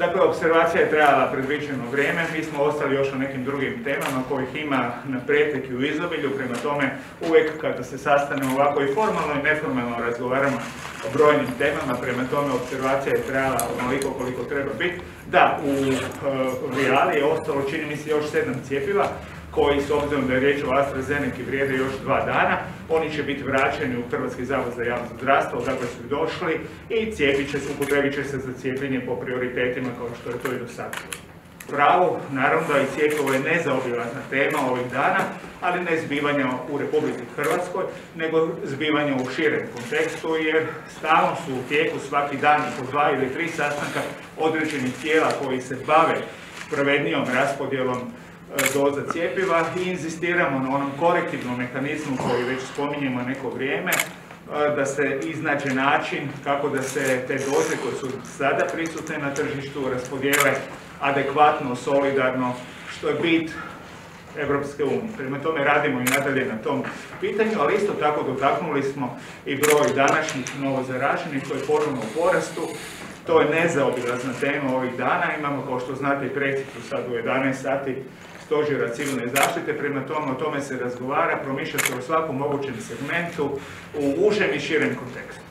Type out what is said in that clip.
Dakle, observacija je trajala predviđeno vrijeme, mi smo ostali još o nekim drugim temama kojih ima na pretek i u izobilju, prema tome uvijek kada se sastanemo ovako i formalno i neformalno razgovaramo o brojnim temama, prema tome observacija je trajala onoliko koliko treba biti. Da, u uh, je ostalo čini mi se još sedam cijepiva, koji s obzirom da je riječ o AstraZeneca vrijede još dva dana, oni će biti vraćeni u Hrvatski zavod za javno zdravstvo, odakle su došli i cijepit će se, upotrebit će se za cijepljenje po prioritetima kao što je to i do sada. Pravo, naravno da i cijepovo je nezaobilazna tema ovih dana, ali ne zbivanja u Republici Hrvatskoj, nego zbivanja u širem kontekstu, jer stalno su u tijeku svaki dan po dva ili tri sastanka određenih tijela koji se bave pravednijom raspodjelom doza cijepiva i inzistiramo na onom korektivnom mehanizmu koji već spominjemo neko vrijeme, e, da se iznađe način kako da se te doze koje su sada prisutne na tržištu raspodijele adekvatno, solidarno, što je bit Evropske unije. Prema tome radimo i nadalje na tom pitanju, ali isto tako dotaknuli smo i broj današnjih novozaraženih koji je ponovno u porastu. To je nezaobilazna tema ovih dana. Imamo, kao što znate, i predsjedcu sad u 11 sati stožera civilne zaštite, prema tome o tome se razgovara, promišlja se o svakom mogućem segmentu u užem i širem kontekstu.